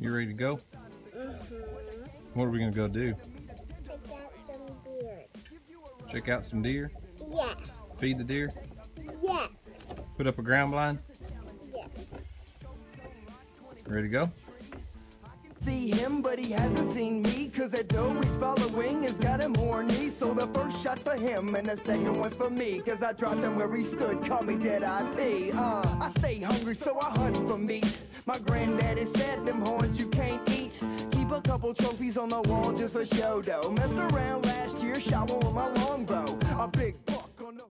You ready to go? Mm-hmm. What are we gonna go do? Check out some beer. Check out some deer? Yes. Feed the deer? Yes. Put up a ground blind? Yes. Ready to go? see him, but he hasn't seen me. Cause that doe he's following has got him horny. So the first shot for him and the second one's for me. Cause I dropped him where he stood, call me dead IP. Uh, I stay hungry, so I hunt for meat. My granddaddy said them horns you can't eat. Keep a couple trophies on the wall just for show though. Messed around last year, one with my longbow. A big.